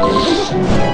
Oh, my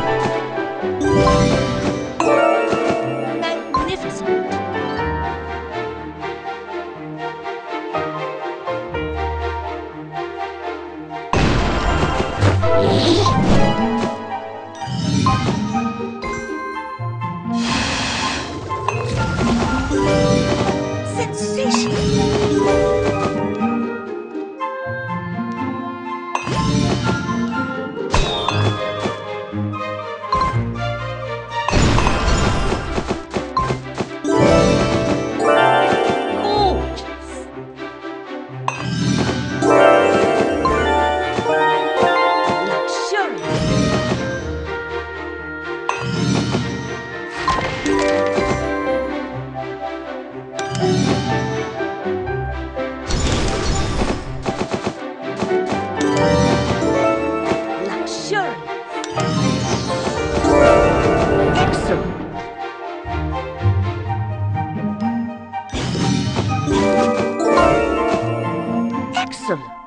Excellent. Excellent.